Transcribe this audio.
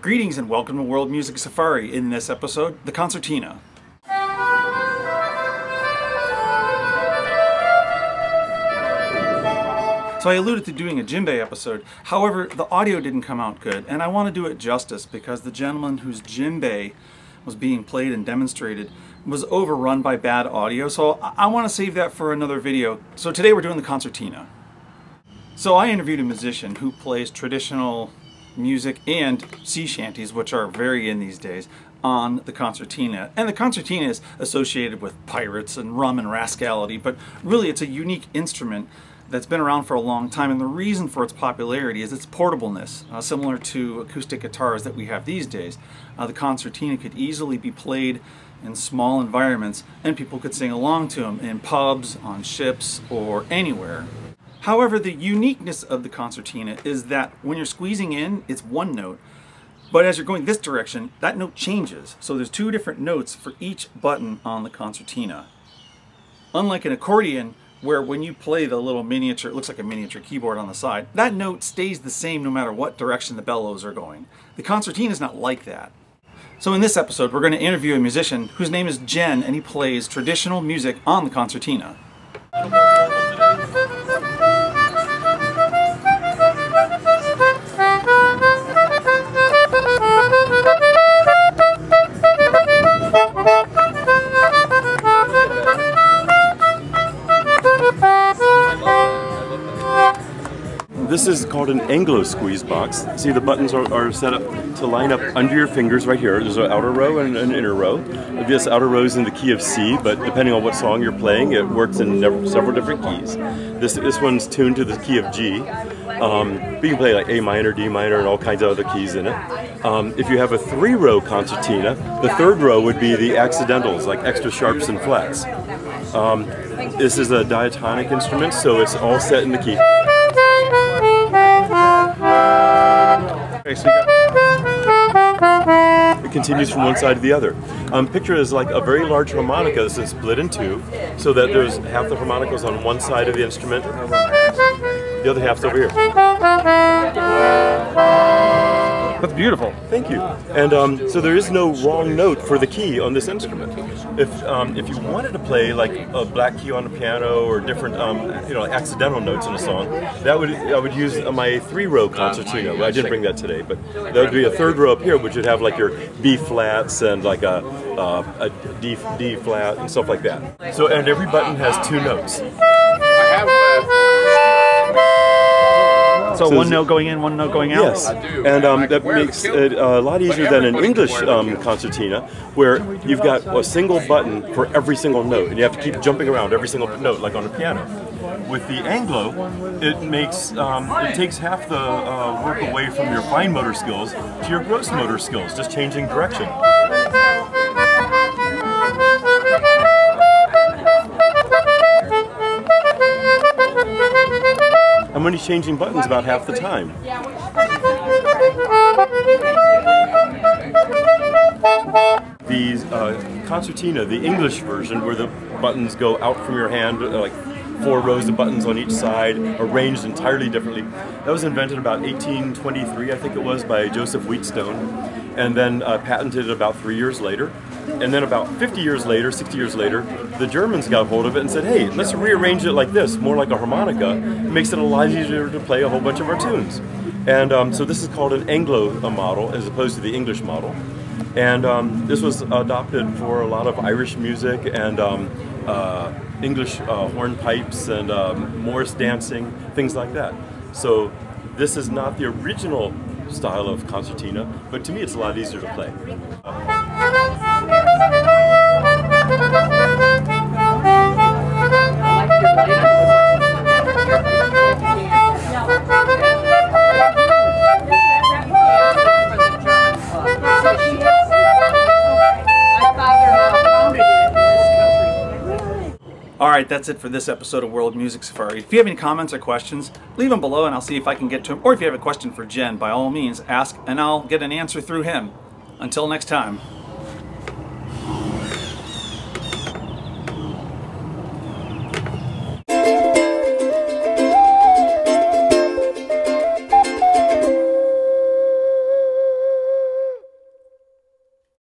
Greetings and welcome to World Music Safari. In this episode, the concertina. So I alluded to doing a djembe episode. However, the audio didn't come out good, and I want to do it justice because the gentleman whose djembe was being played and demonstrated was overrun by bad audio. So I, I want to save that for another video. So today we're doing the concertina. So I interviewed a musician who plays traditional music and sea shanties, which are very in these days, on the concertina. And the concertina is associated with pirates and rum and rascality, but really it's a unique instrument that's been around for a long time and the reason for its popularity is its portableness. Uh, similar to acoustic guitars that we have these days, uh, the concertina could easily be played in small environments and people could sing along to them in pubs, on ships, or anywhere. However, the uniqueness of the concertina is that when you're squeezing in, it's one note, but as you're going this direction, that note changes. So there's two different notes for each button on the concertina. Unlike an accordion, where when you play the little miniature, it looks like a miniature keyboard on the side, that note stays the same no matter what direction the bellows are going. The concertina is not like that. So in this episode, we're going to interview a musician whose name is Jen, and he plays traditional music on the concertina. This is called an Anglo squeeze box. See the buttons are, are, set up to line up under your fingers right here. There's an outer row and an inner row. This outer row is in the key of C, but depending on what song you're playing, it works in several different keys. This, this one's tuned to the key of G. Um, but you can play like A minor, D minor, and all kinds of other keys in it. Um, if you have a three row concertina, the third row would be the accidentals, like extra sharps and flats. Um, this is a diatonic instrument, so it's all set in the key. It continues from one side to the other. Um, picture is like a very large harmonica that's split in two, so that there's half the harmonicas on one side of the instrument, the other half's over here. That's beautiful. Thank you. And um, so there is no wrong note for the key on this instrument. If um, if you wanted to play like a black key on the piano or different um, you know accidental notes in a song, that would I would use my three row concertina. I didn't bring that today, but that would be a third row up here, which would have like your B flats and like a, uh, a D D flat and stuff like that. So and every button has two notes. So, so one note going in, one note going out? Yes, and um, that makes it a lot easier than an English um, concertina, where you've got a single button for every single note, and you have to keep jumping around every single note, like on a piano. With the Anglo, it makes um, it takes half the uh, work away from your fine motor skills to your gross motor skills, just changing direction. Changing buttons about half the time. The uh, concertina, the English version, where the buttons go out from your hand, uh, like four rows of buttons on each side, arranged entirely differently. That was invented about 1823, I think it was, by Joseph Wheatstone, and then uh, patented about three years later. And then about 50 years later, 60 years later, the Germans got hold of it and said, hey, let's rearrange it like this, more like a harmonica. It makes it a lot easier to play a whole bunch of our tunes. And um, so this is called an Anglo model as opposed to the English model. And um, this was adopted for a lot of Irish music and um, uh, English uh, hornpipes and um, Morris dancing, things like that. So this is not the original style of concertina, but to me it's a lot easier to play. Alright, that's it for this episode of World Music Safari. If you have any comments or questions, leave them below and I'll see if I can get to them. Or if you have a question for Jen, by all means, ask and I'll get an answer through him. Until next time.